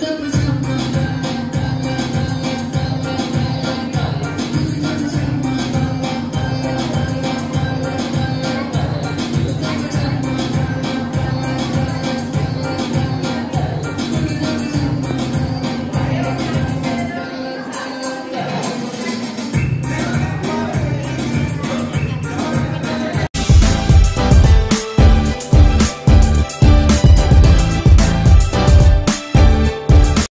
with the